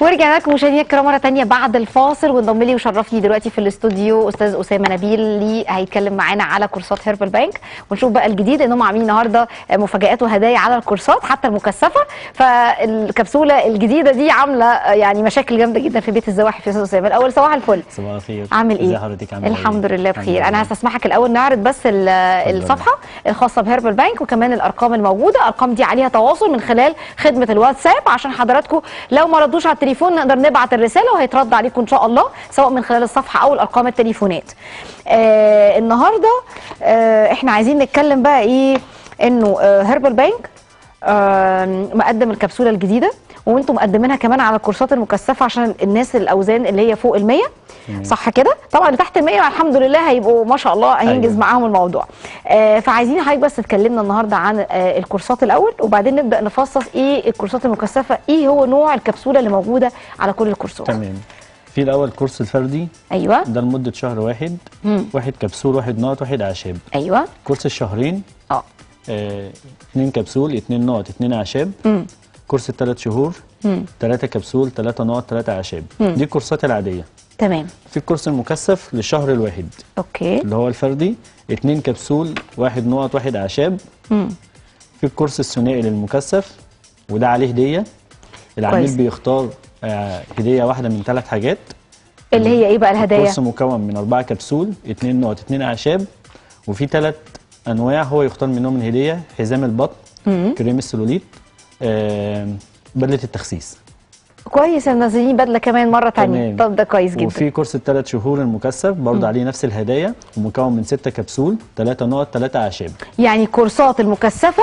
ورجعنا لكم مشاهدينا الكرام مرة تانية بعد الفاصل وانضم لي وشرفني دلوقتي في الاستوديو أستاذ أسامة نبيل اللي هيتكلم معانا على كورسات هيربل بانك ونشوف بقى الجديد انهم عاملين النهارده مفاجآت وهدايا على الكورسات حتى المكثفة. فالكبسولة الجديدة دي عاملة يعني مشاكل جامدة جدا في بيت الزواحف يا أستاذ أسامة. الأول صباح الفل. صباح الخير. عامل إيه؟ ازي حضرتك؟ عامل الحمد إيه؟ لله الحمد بخير أنا. هستسمحك الأول نعرض بس ال- الصفحة الخاصة بهيربل بانك وكمان الأرقام الموجودة. الأرقام دي عليها تواصل من خلال خدمة الواتساب. عشان حضراتكم لو ما ردوش على التليفون نقدر نبعت الرسالة وهيترد عليكم إن شاء الله سواء من خلال الصفحة أو الأرقام التليفونات. آه النهارده آه إحنا عايزين نتكلم بقى إيه إنه آه هيربل بانك آه مقدم الكبسولة الجديدة. وأنتم مقدمينها كمان على الكورسات المكثفة عشان الناس الأوزان اللي هي فوق ال 100 صح كده؟ طبعا تحت ال 100 الحمد لله هيبقوا ما شاء الله هينجز أيوة. معاهم الموضوع. آه فعايزين حضرتك بس تكلمنا النهارده عن آه الكورسات الأول وبعدين نبدأ نفصص إيه الكورسات المكثفة إيه هو نوع الكبسولة اللي موجودة على كل الكورسات. تمام. في الأول كورس الفردي. أيوه. ده لمدة شهر واحد. مم. واحد كبسول واحد نقط واحد أعشاب. أيوه. كورس الشهرين. آه. آه، اتنين كبسول اتنين نقط اتنين أعشاب. كورس الثلاث شهور. ثلاثة كبسول ثلاثة نقط ثلاثة أعشاب. دي الكورسات العادية. تمام. في الكورس المكثف للشهر الواحد. okay. اللي هو الفردي اتنين كبسول واحد نقط واحد أعشاب. في الكورس الثنائي للمكثف وده عليه هدية. العميل كويس. بيختار آه، هدية واحدة من ثلاث حاجات. اللي هي إيه بقى الهدايا؟ كورس مكون من أربعة كبسول اتنين نقط اتنين أعشاب. وفي ثلاث أنواع هو يختار منهم الهدية حزام البطن كريم السلوليت آم، بدلة التخسيس. كويس ان نازلين بدلة كمان مرة تمام. طب ده كويس جدا. وفي كورس الثلاث شهور المكثف برضه عليه نفس الهدايا ومكون من ستة كبسول ثلاثة نقط ثلاثة أعشاب. يعني كورسات المكثفة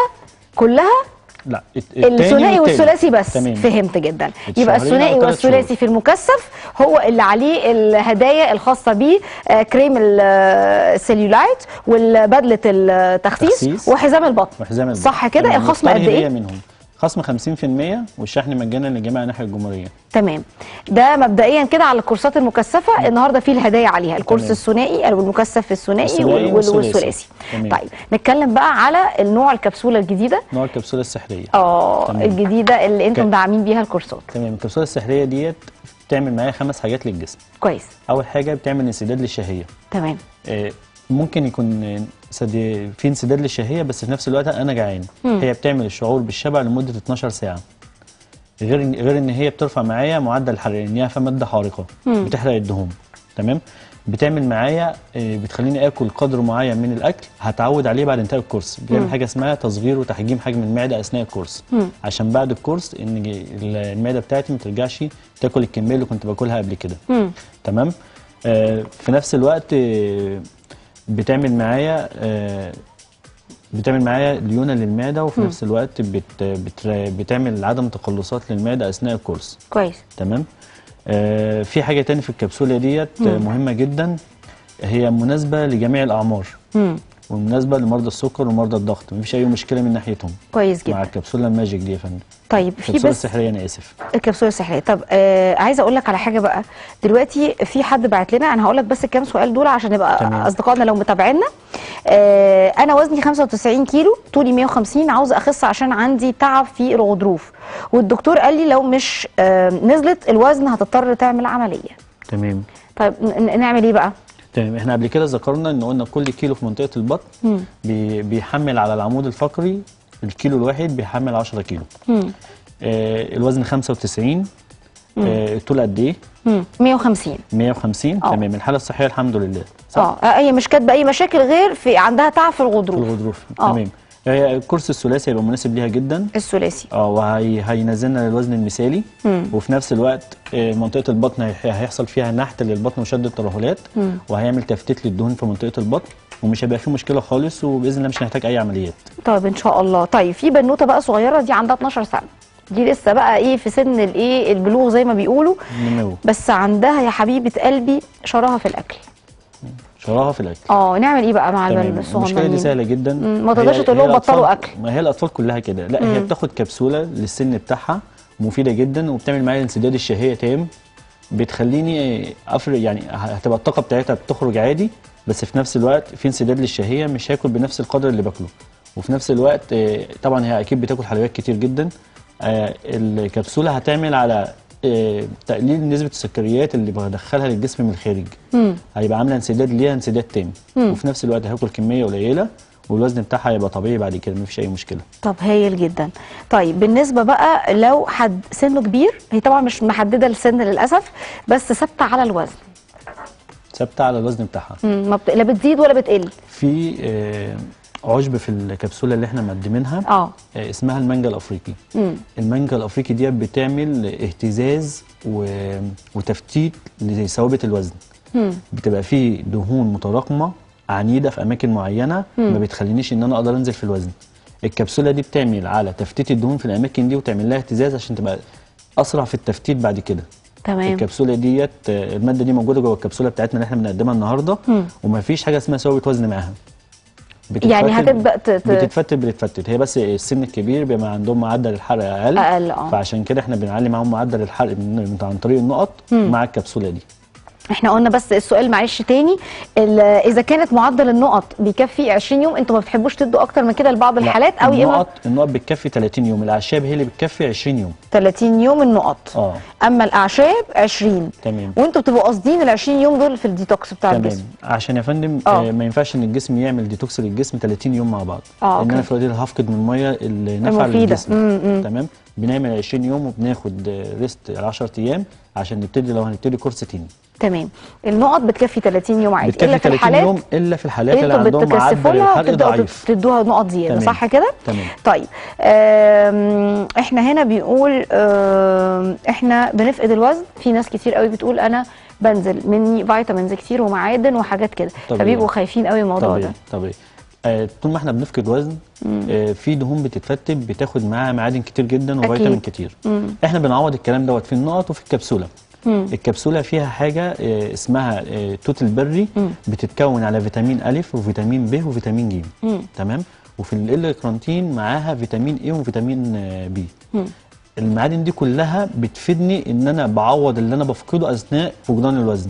كلها لا الثنائي. والثلاثي بس. تمام. فهمت جدا. يبقى الثنائي ثلاث والثلاثي. في المكثف هو اللي عليه الهدايا الخاصة بيه آه، كريم آه، السليولايت والبدلة التخسيس تخسيس. وحزام البطن. وحزام البطن. صح كده. الخصم قد إيه؟ منهم. خصم 50% والشحن مجانا لجميع انحاء الجمهورية. تمام. ده مبدئيا كده على الكورسات المكثفة. النهارده فيه الهدايا عليها. الكورس تمام. الثنائي أو المكثف الثنائي الثنائي وال- وال- والثلاثي. طيب نتكلم بقى على النوع الكبسولة الجديدة. نوع الكبسولة السحرية. آه. الجديدة اللي أنتم داعمين بيها الكورسات. تمام. الكبسولة السحرية ديت بتعمل معايا خمس حاجات للجسم. كويس. أول حاجة بتعمل انسداد للشهية. تمام. آه، ممكن يكون في انسداد للشهية بس في نفس الوقت أنا جعان هي بتعمل الشعور بالشبع لمدة 12 ساعة. غير غير إن هي بترفع معايا معدل الحرق لأن هي مادة حارقة. بتحرق الدهون. تمام؟ بتعمل معايا آه، بتخليني آكل قدر معين من الأكل هتعود عليه بعد انتهاء الكورس. بتعمل حاجة اسمها تصغير وتحجيم حجم المعدة أثناء الكورس. عشان بعد الكورس إن المعدة بتاعتي ما ترجعش تاكل الكمية اللي كنت باكلها قبل كده. تمام؟ آه، في نفس الوقت آه، بتعمل معايا آه، بتعمل معايا ليونة للمعدة وفي نفس الوقت بت بت بتعمل عدم تقلصات للمعدة أثناء الكورس. كويس. تمام؟ آه في حاجة تاني في الكبسولة ديت مهمة جدا هي مناسبة لجميع الأعمار. مم. ومناسبة لمرضى السكر ومرضى الضغط. مفيش أي مشكلة من ناحيتهم. كويس مع جدا. الكبسولة الماجيك دي يا فندم. طيب في الكبسوله بس السحريه أنا آسف. الكبسوله السحريه طب آه عايزة أقول لك على حاجة بقى. دلوقتي في حد بعت لنا أنا هقول لك بس الكام سؤال دول عشان يبقى تمام. أصدقائنا لو متابعينا آه أنا وزني 95 كيلو طولي 150 عاوزة أخس عشان عندي تعب في الغضروف. والدكتور قال لي لو مش آه نزلت الوزن هتضطر تعمل عملية. تمام. طيب نعمل إيه بقى؟ تمام. إحنا قبل كده ذكرنا إن قلنا كل كيلو في منطقة البطن بي بيحمل على العمود الفقري الكيلو الواحد بيحمل 10 كيلو. مم. آه الوزن 95 آه الطول قد إيه؟ مم. 150 150 آه. تمام. الحالة الصحية الحمد لله. آه. هي مش كاتبة أي مشاكل غير في عندها تعب في في الغضروف. الغضروف. آه. تمام. هي الكورس الثلاثي هيبقى مناسب ليها جدا. الثلاثي. آه وهينزلنا للوزن المثالي. وفي نفس الوقت آه، منطقة البطن هي- هيحصل فيها نحت للبطن وشد الترهلات وهيعمل تفتيت للدهون في منطقة البطن. ومش هيبقى فيه مشكلة خالص وبإذن الله مش هنحتاج أي عمليات. طيب إن شاء الله. طيب في بنوتة بقى صغيرة دي عندها 12 سنة. دي لسه بقى إيه في سن الإيه البلوغ زي ما بيقولوا. نمو بس عندها يا حبيبة قلبي شراهة في الأكل. شراهة في الأكل. آه نعمل إيه بقى مع البنات المشكلة دي الصغننين سهلة جدا. مم، ما تقدرش تقول لهم بطلوا أكل. ما هي الأطفال كلها كده. لا هي بتاخد كبسولة للسن بتاعها مفيدة جدا وبتعمل معايا انسداد الشهية تام. بتخليني أفرق يعني هتبقى الطاقة بتاعتها بتخرج عادي. بس في نفس الوقت في انسداد للشهية مش هاكل بنفس القدر اللي باكله. وفي نفس الوقت آه، طبعا هي أكيد بتاكل حلويات كتير جدا. آه، الكبسولة هتعمل على آه، تقليل نسبة السكريات اللي بدخلها للجسم من الخارج. هيبقى عاملة انسداد ليها انسداد تام وفي نفس الوقت هاكل كمية قليلة والوزن بتاعها هيبقى طبيعي بعد كده مفيش أي مشكلة. طب هايل جدا. طيب بالنسبة بقى لو حد سنه كبير هي طبعا مش محددة السن للأسف بس ثابتة على الوزن. ثابتة على الوزن بتاعها. مم، ما بت... لا بتزيد ولا بتقل. في آه، عشب في الكبسولة اللي إحنا مقدمينها آه. آه، اسمها المانجا الأفريقي. مم. المانجا الأفريقي دي بتعمل اهتزاز و... وتفتيت لثوابت الوزن. مم. بتبقى فيه دهون متراكمة عنيدة في أماكن معينة ما بتخلينيش إن أنا أقدر أنزل في الوزن. الكبسولة دي بتعمل على تفتيت الدهون في الأماكن دي وتعمل لها اهتزاز عشان تبقى أسرع في التفتيت بعد كده. تمام. الكبسولة ديت المادة دي موجودة جوه الكبسولة بتاعتنا اللي إحنا بنقدمها النهارده ومفيش حاجة اسمها ثوابت وزن معاها. يعني ت- بتتفتت بتتفتت هي بس السن الكبير بيبقى عندهم معدل الحرق أقل. أقل، آه. فعشان كده إحنا بنعلي معاهم معدل الحرق من عن طريق النقط مع الكبسولة دي. إحنا قلنا بس السؤال معلش تاني إذا كانت معدل النقط بيكفي 20 يوم أنتوا ما بتحبوش تدوا أكتر من كده لبعض لا، الحالات أو النقط النقط بتكفي 30 يوم الأعشاب هي اللي بتكفي 20 يوم. 30 يوم النقط. آه. أما الأعشاب 20 تمام. وانتوا بتبقوا قاصدين ال 20 يوم دول في الديتوكس بتاع تمام. الجسم. عشان يا فندم آه. آه ما ينفعش إن الجسم يعمل ديتوكس للجسم 30 يوم مع بعض. آه، لأن أنا. في الوقت ده هفقد من الميه النافعه المفيدة. للجسم. مم، مم. تمام. بنعمل 20 يوم وبناخد آه، rest 10 أيام عشان نبتدي لو هنبتدي كورس تاني. تمام. النقط بتكفي 30 يوم عادي. بتكفي إلا في 30 الحالات يوم إلا في الحالات اللي عندهم معدل الحرق وبتبداوا ضعيف. تدوها نقط زيادة. صح كده؟ تمام. طيب. إحنا هنا بيقول إحنا بنفقد الوزن. في ناس كتير قوي بتقول أنا بنزل مني فيتامينز كتير ومعادن وحاجات كده. فبيبقوا خايفين قوي من الموضوع ده. طبيعي آه طول ما إحنا بنفقد وزن آه في دهون بتتفتت بتاخد معاها معادن كتير جدا. وفيتامين كتير. إحنا بنعوض الكلام دوت في النقط وفي الكبسولة. الكبسولة فيها حاجة آه اسمها آه توت البري. بتتكون على فيتامين الف وفيتامين ب وفيتامين ج تمام؟ وفي ال كرانتين معاها فيتامين E وفيتامين آه B المعادن دي كلها بتفيدني إن أنا بعوض اللي أنا بفقده أثناء فقدان الوزن.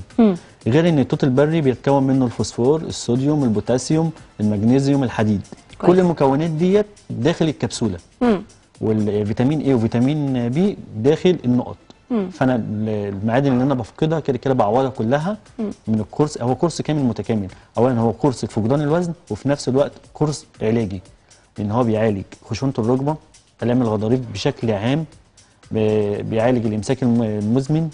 غير إن التوت البري بيتكون منه الفوسفور الصوديوم البوتاسيوم المغنيسيوم الحديد. كويس. كل المكونات ديت داخل الكبسولة. والفيتامين E وفيتامين B داخل النقط. فأنا ال- المعادن اللي أنا بفقدها كده كده بعوضها كلها من الكورس هو كورس كامل متكامل. اولا هو كورس فقدان الوزن وفي نفس الوقت كورس علاجي لأن هو بيعالج خشونة الركبة الام الغضاريف بشكل عام بي- بيعالج الإمساك الم- المزمن.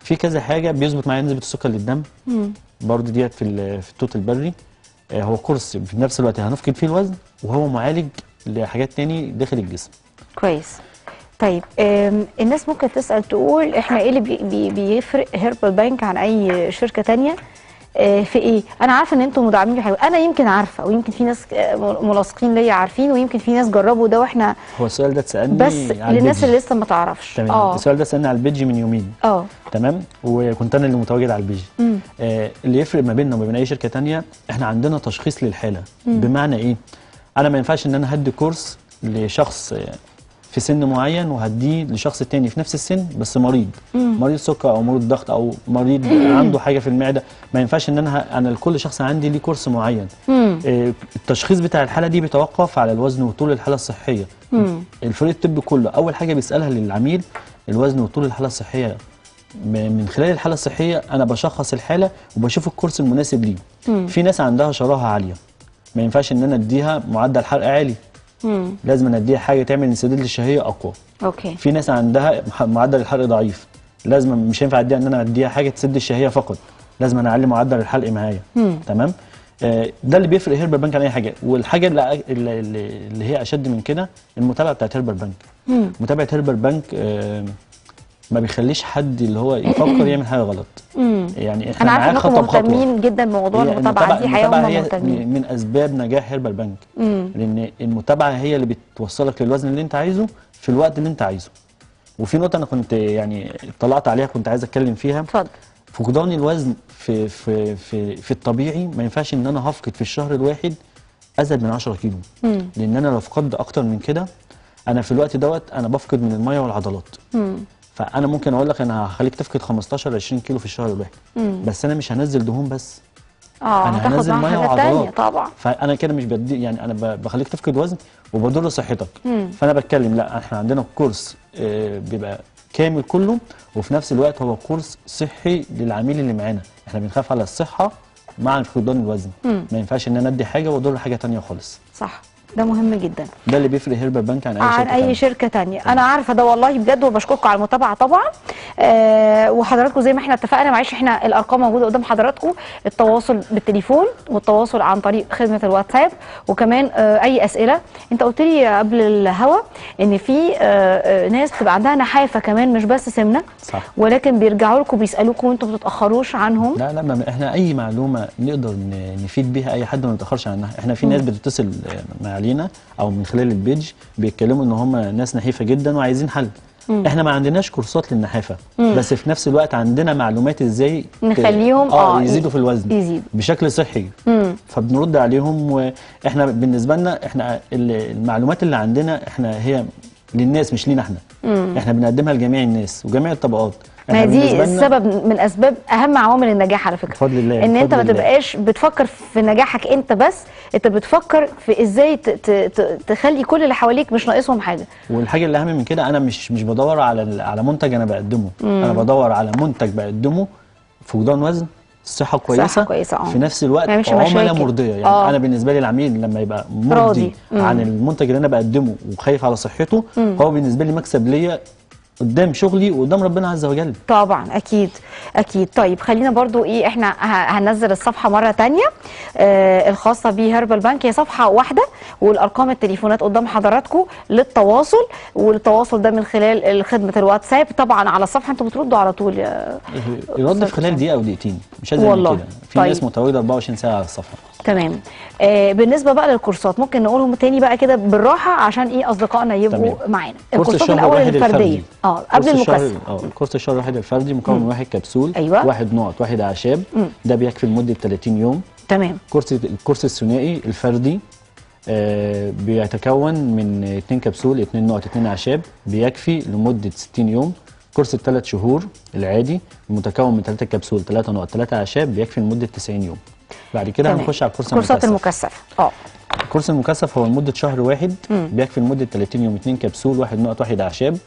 في كذا حاجة بيظبط معايا نسبة السكر للدم. برضه ديت في في التوت البري. آه، هو كورس في نفس الوقت هنفقد فيه الوزن وهو معالج لحاجات تاني داخل الجسم. كويس. طيب الناس ممكن تسأل تقول إحنا إيه اللي بي بي بيفرق هيربال بانك عن أي شركة تانية؟ آه، في إيه؟ أنا عارفة إن أنتم مدعمين حلو أنا يمكن عارفة ويمكن في ناس آه، ملاصقين ليا عارفين ويمكن في ناس جربوا ده وإحنا هو السؤال ده اتسالني بس للناس. اللي لسه ما تعرفش. تمام. آه. السؤال ده سالني على ال page من يومين. آه. تمام؟ وكنت أنا اللي متواجد على ال page. آه اللي يفرق ما بيننا وما بين أي شركة تانية إحنا عندنا تشخيص للحالة. بمعنى إيه؟ أنا ما ينفعش إن أنا هدي كورس لشخص في سن معين وهديه لشخص تاني في نفس السن بس مريض. مريض سكر أو مريض ضغط أو مريض عنده حاجة في المعدة. ما ينفعش إن أنا أنا لكل شخص عندي ليه كورس معين. آه، التشخيص بتاع الحالة دي بيتوقف على الوزن وطول الحالة الصحية. الفريق الطبي كله أول حاجة بيسألها للعميل الوزن وطول الحالة الصحية. من خلال الحالة الصحية أنا بشخص الحالة وبشوف الكورس المناسب ليه. في ناس عندها شراهة عالية. ما ينفعش إن أنا أديها معدل حرق عالي. لازم أنا أديها حاجة تعمل انسداد للشهيه أقوى. okay. في ناس عندها معدل الحرق ضعيف. لازم مش هينفع أديها إن أنا أديها حاجة تسد الشهية فقط. لازم أنا أعلي معدل الحرق معايا. تمام؟ آه، ده اللي بيفرق Herbal Bank عن أي حاجة. والحاجة اللي, اللي, هي أشد من كده المتابعة بتاعت Herbal Bank متابعة هيربال بانك آه، ما بيخليش حد اللي هو يفكر يعمل حاجة غلط. يعني إحنا أنا عارفه انكم خطوة بخطوة. مهتمين جدا بموضوع المتابعة دي حقيقه هم هي مهتمين. من أسباب نجاح هيربال بانك لأن المتابعة هي اللي بتوصلك للوزن اللي أنت عايزه في الوقت اللي أنت عايزه. وفي نقطة أنا كنت يعني اطلعت عليها كنت عايز أتكلم فيها. اتفضل. فقدان الوزن في في في في الطبيعي ما ينفعش إن أنا هفقد في الشهر الواحد أزيد من 10 كيلو. لأن أنا لو فقدت أكتر من كده أنا في الوقت دوت أنا بفقد من المية والعضلات. فأنا ممكن أقول لك أنا هخليك تفقد 15 20 كيلو في الشهر الواحد. بس أنا مش هنزل دهون بس. آه أنا هنزل مية وعضلات. طبعا. فأنا كده مش بدي يعني أنا بخليك تفقد وزن وبضر صحتك. فأنا بتكلم لا إحنا عندنا كورس آه، بيبقى كامل كله وفي نفس الوقت هو كورس صحي للعميل اللي معانا. إحنا بنخاف على الصحة مع فقدان الوزن. ما ينفعش إن أنا أدي حاجة وأضر حاجة تانية خالص. صح. ده مهم جدا. ده اللي بيفرق هيربال بنك عن أي عن شركة أي تانية. شركة تانية. أنا عارفة ده والله بجد وبشكركم على المتابعة طبعا. آه وحضراتكم زي ما إحنا اتفقنا معلش إحنا الأرقام موجودة قدام حضراتكم. التواصل بالتليفون والتواصل عن طريق خدمة الواتساب. وكمان آه أي أسئلة. أنت قلت لي قبل الهوا إن في آه آه ناس بتبقى عندها نحافة كمان مش بس سمنة. صح. ولكن بيرجعوا لكم بيسالوكم وأنتم ما بتتأخروش عنهم. لا لا ما إحنا أي معلومة نقدر نفيد بيها أي حد ما نتاخرش عنها. إحنا في ناس بتتصل مع علينا أو من خلال البيج بيتكلموا إن هم ناس نحيفة جدا وعايزين حل. إحنا ما عندناش كورسات للنحافة. بس في نفس الوقت عندنا معلومات إزاي نخليهم- آه آه، يزيدوا في الوزن يزيدوا. بشكل صحي. فبنرد عليهم وإحنا بالنسبة لنا إحنا ال- المعلومات اللي عندنا إحنا هي للناس مش لينا إحنا. إحنا بنقدمها لجميع الناس وجميع الطبقات. ما دي السبب من اسباب أهم عوامل النجاح على فكرة بفضل الله، إن أنت ما. تبقاش بتفكر في نجاحك أنت بس أنت بتفكر في إزاي تخلي كل اللي حواليك مش ناقصهم حاجة والحاجة اللي أهم من كده أنا مش مش بدور على على منتج أنا بقدمه أنا بدور على منتج بقدمه فقدان وزن صحة كويسة كويسة، آه. في نفس الوقت عملاء. مرضية يعني آه. أنا بالنسبة لي العميل لما يبقى. مرضي مم. عن المنتج اللي أنا بقدمه وخايف على صحته هو بالنسبة لي مكسب ليا قدام شغلي وقدام ربنا عز وجل. طبعا أكيد أكيد. طيب خلينا برضو إيه إحنا هننزل الصفحة مرة تانية آه الخاصة بهربال بانك هي صفحة واحدة والأرقام التليفونات قدام حضراتكم للتواصل والتواصل ده من خلال خدمه الواتساب. طبعا على الصفحة أنتوا بتردوا على طول يرد في خلال دقيقة أو دقيقتين مش عايز. من كده. في طيب. ناس متواجده 24 ساعة على الصفحة. تمام. آه بالنسبة بقى للكورسات ممكن نقولهم تاني بقى كده بالراحة عشان إيه أصدقائنا يبقوا. معانا. كورس الكورسات الشهر الأول الفردية. الفردي. آه قبل المكثف آه كورس الشهر الواحد الفردي مكون من واحد كبسول أيوة. واحد نقط واحد أعشاب. ده بيكفي لمدة 30 يوم. تمام. كورس الكورس الثنائي الفردي آه بيتكون من اتنين كبسول اتنين نقط اتنين أعشاب. بيكفي لمدة 60 يوم. كورس الثلاث شهور العادي متكون من ثلاثة كبسول ثلاثة نقط ثلاثة أعشاب. بيكفي لمدة 90 يوم. بعد كده تمام. هنخش على الكورس المكثف. المكثف. آه. الكورس المكثف هو لمدة شهر واحد بيكفي لمدة 30 يوم اتنين كبسول واحد نقط واحد أعشاب.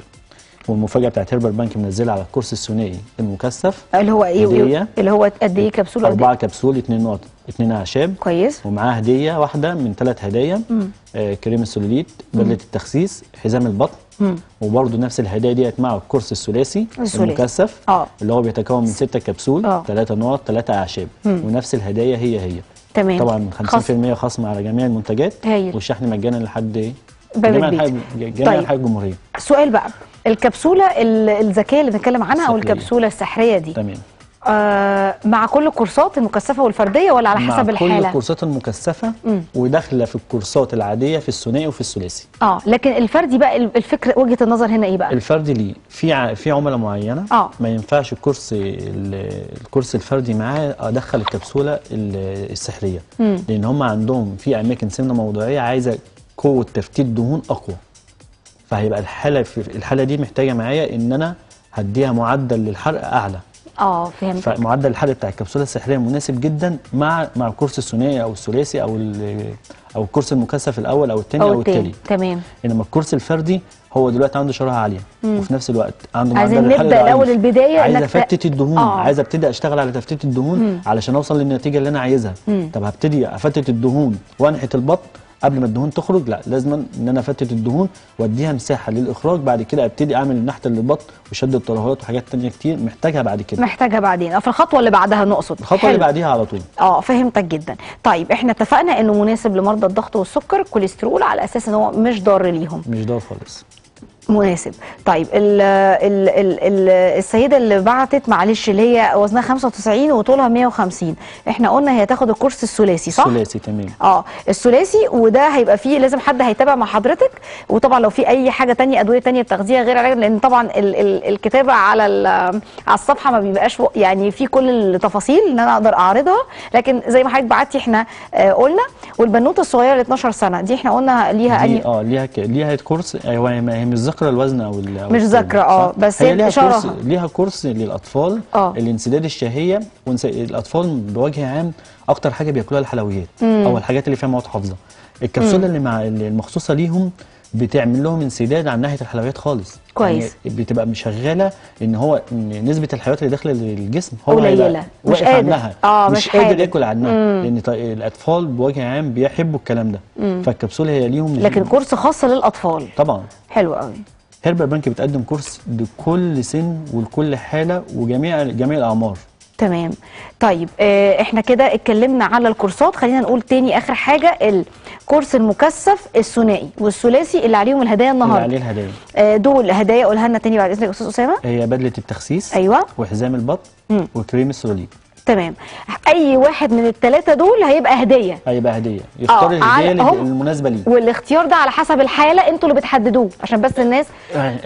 والمفاجأة بتاعت Herbal Bank منزلها على الكورس الثنائي المكثف. اللي هو إيه؟ هدية. اللي هو قد إيه كبسوله قد أربعة إيه؟ كبسول اتنين نقط اتنين أعشاب. كويس. ومعاه هدية واحدة من ثلاث هدايا. آه كريم السيلوليت بدلة التخسيس حزام البطن. وبرضه نفس الهدايا ديت مع الكورس الثلاثي. المكثف آه. اللي هو بيتكون من ستة كبسول آه. ثلاثة نقط ثلاثة أعشاب ونفس الهدايا هي هي تمام طبعا خاص. 50% خصم على جميع المنتجات هايل. والشحن مجانا لحد إيه؟ جميع جميع طيب. الحاجة الجمهورية سؤال بقى الكبسولة ال- الذكية اللي بنتكلم عنها أو السحرية. الكبسولة السحرية دي تمام آه مع كل الكورسات المكثفة والفردية ولا على حسب مع كل الحالة؟ الكورسات المكثفة وداخلة في الكورسات العادية في الثنائي وفي الثلاثي. آه لكن الفردي بقى ال- الفكرة وجهة النظر هنا إيه بقى؟ الفردي ليه؟ في ع... في عملاء معينة آه. ما ينفعش الكورس ال... الكورس الفردي معاه أدخل الكبسولة ال- السحرية. لأن هم عندهم في أماكن سمنة موضعيه عايزة قوة تفتيت دهون أقوى. فهيبقى الحالة في الحالة دي محتاجة معايا إن أنا هديها معدل للحرق أعلى. آه فهمت فمعدل الحرق بتاع الكبسولة السحرية مناسب جدا مع مع الكورس الثنائي أو الثلاثي أو أو الكورس المكثف الأول أو الثاني أو, الثالث تمام. إنما الكورس الفردي هو دلوقتي عنده شراهة عالية. وفي نفس الوقت عنده عايزين معدل الحرق نبدأ ضعيف. الأول البداية عايز افتت الدهون. آه. عايز أبتدي أشتغل على تفتيت الدهون علشان أوصل للنتيجة اللي أنا عايزها. طب هبتدي افتت الدهون وأنحت البطن. قبل ما الدهون تخرج لا لازم إن أنا أفتت الدهون وأديها مساحة للإخراج بعد كده أبتدي أعمل نحت للبطن وشد الترهلات وحاجات تانية كتير محتاجها بعد كده. محتاجها بعدين. آه في الخطوه اللي بعدها نقصد. الخطوة حلو. اللي بعديها على طول. آه فهمتك جدا. طيب إحنا اتفقنا إنه مناسب لمرضى الضغط والسكر الكوليسترول على أساس إن هو مش ضار ليهم. مش ده خالص. مناسب. طيب ال ال ال ال السيدة اللي بعتت معلش اللي هي وزنها 95 وطولها 150 إحنا قلنا هي تاخد الكورس الثلاثي صح؟ ثلاثي تمام. آه الثلاثي وده هيبقى فيه لازم حد هيتابع مع حضرتك. وطبعا لو في أي حاجة تانية أدوية تانية بتاخديها غير علاج لأن طبعا ال ال الكتابة على على الصفحة ما بيبقاش يعني في كل التفاصيل ان أنا أقدر أعرضها. لكن زي ما حضرتك بعتي إحنا آه قلنا والبنوتة الصغيرة ال 12 سنة دي إحنا قلنا ليها أني آه ليها. ليها كورس أيوه هي مش ذاكره الوزن أو مش ذاكرة، آه،؟ بس هي ليها. كورس ليها كورس للأطفال آه. الانسداد الشهية. الأطفال بوجه عام أكتر حاجة بياكلوها الحلويات أو الحاجات اللي فيها مواد حافظة الكبسولة اللي مع اللي المخصوصة ليهم بتعمل لهم انسداد عن ناحية الحلويات خالص. كويس. يعني بتبقى مشغلة إن هو إن نسبة الحلويات اللي داخلة الجسم هو قليلة. هيبقى مش قادر. عنها آه، مش, مش قادر. ياكل عنها. لأن ط- الأطفال بوجه عام بيحبوا الكلام ده. فالكبسولة هي ليهم لكن كورس خاص للأطفال. طبعا. حلو قوي هيربال بانك بتقدم كورس لكل سن ولكل حالة وجميع جميع الأعمار. تمام. طيب آه إحنا كده اتكلمنا على الكورسات. خلينا نقول تاني آخر حاجة الكورس المكثف الثنائي والثلاثي اللي عليهم الهدايا اللي النهارده. عليه الهدايا. آه دول هدايا قولها لنا تاني بعد إذنك يا أستاذ أسامة؟ هي بدلة التخسيس أيوه. وحزام البطن. وكريم السوليد. تمام. أي واحد من الثلاثه دول هيبقى هدية. هيبقى هدية. يختار آه، الهدية المناسبة ليه. والاختيار ده على حسب الحالة أنتوا اللي بتحددوه عشان بس الناس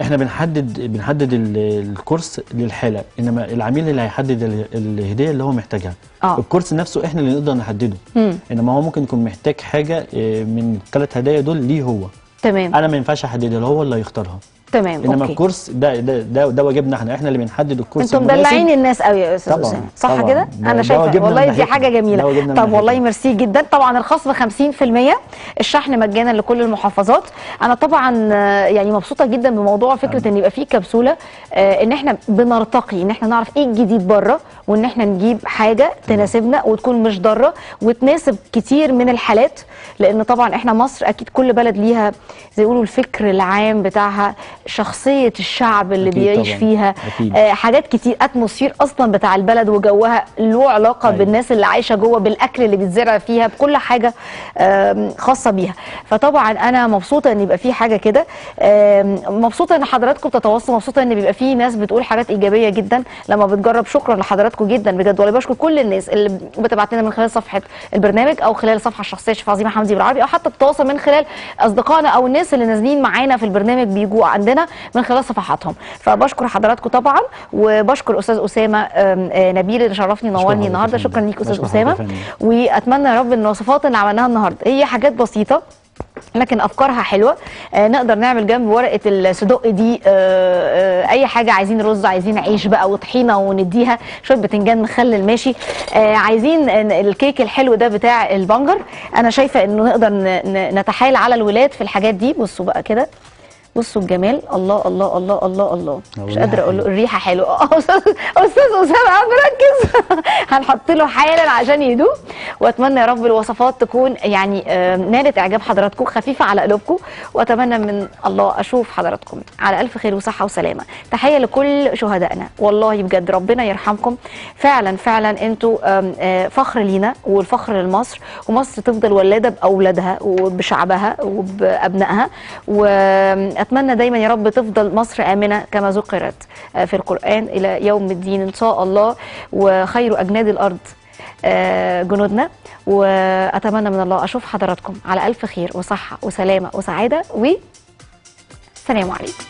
إحنا بنحدد بنحدد ال- الكورس للحالة إنما العميل اللي هيحدد ال- الهدية اللي هو محتاجها. آه. الكورس نفسه إحنا اللي نقدر نحدده. مم. إنما هو ممكن يكون محتاج حاجة آه، من الثلاث هدايا دول ليه هو. تمام. أنا ما ينفعش احددها هو اللي هيختارها تمام إنما okay. الكورس ده ده ده, ده واجبنا إحنا. إحنا اللي بنحدد الكورس أنتوا. مدلعين الناس قوي يا أستاذ طبعاً، أسامة. صح. كده؟ ده- أنا شايفة والله دي. حاجة جميلة. طب والله. ميرسي جدا. طبعا الخصم 50% الشحن مجانا لكل المحافظات. أنا طبعا آه، يعني مبسوطة جدا بموضوع فكرة إن يبقى في كبسولة آه، إن إحنا بنرتقي إن إحنا نعرف إيه الجديد بره وإن إحنا نجيب حاجة تناسبنا وتكون مش ضارة وتناسب كتير من الحالات. لأن طبعا إحنا مصر أكيد كل بلد ليها زي يقولوا الفكر العام بتاعها شخصية الشعب اللي بيعيش طبعاً. فيها أكيد. آه، حاجات كتير أتموسفير أصلا بتاع البلد وجوها له علاقة أيوة. بالناس اللي عايشة جوه بالأكل اللي بيتزرع فيها بكل حاجة آم، خاصة بيها فطبعا أنا مبسوطة إن يبقى في حاجة كده آم، مبسوطة إن حضراتكم بتتواصلوا مبسوطة إن بيبقى في ناس بتقول حاجات إيجابية جدا لما بتجرب شكرا لحضراتكم جدا بجد والله بشكر كل الناس اللي بتبعت لنا من خلال صفحة البرنامج أو خلال الصفحه الشخصية شيف عظيمة حمدي بالعربي أو حتى بتتواصل من خلال أصدقائنا أو الناس اللي نازلين معانا في البرنامج بيجوا عندنا من خلال صفحاتهم فبشكر حضراتكم طبعا وبشكر أستاذ أسامة آه، نبيل اللي شرفني نورني النهارده. شكرا ليك أستاذ أسامة. وأتمنى يا رب إن الوصفات اللي عملناها النهارده هي حاجات بسيطة لكن أفكارها حلوة. آه نقدر نعمل جنب ورقة الصدق دي. آه آه أي حاجة عايزين رز عايزين عيش بقى وطحينة ونديها شوية بتنجان مخلل ماشي. آه عايزين الكيك الحلو ده بتاع البنجر. أنا شايفة إنه نقدر نتحايل على الولاد في الحاجات دي. بصوا بقى كده. بصوا الجمال الله الله الله الله الله. مش قادرة أقول له. الريحة حلوة. أه أستاذ أستاذ أسامة عم مركز هنحط له حالا عشان يدوب وأتمنى يا رب الوصفات تكون يعني آه، نالت إعجاب حضراتكم خفيفة على قلوبكم. وأتمنى من الله أشوف حضراتكم. على ألف خير وصحة وسلامة. تحية لكل شهدائنا. والله بجد ربنا يرحمكم. فعلا فعلا أنتوا آه، فخر لينا والفخر لمصر. ومصر تفضل ولادة بأولادها وبشعبها وبأبنائها. واتمنى دايما يا رب تفضل مصر آمنة كما ذكرت آه، في القرآن إلى يوم الدين إن شاء الله وخير أجناد الأرض آه، جنودنا وأتمنى من الله أشوف حضراتكم على ألف خير وصحة وسلامة وسعادة والسلام عليكم.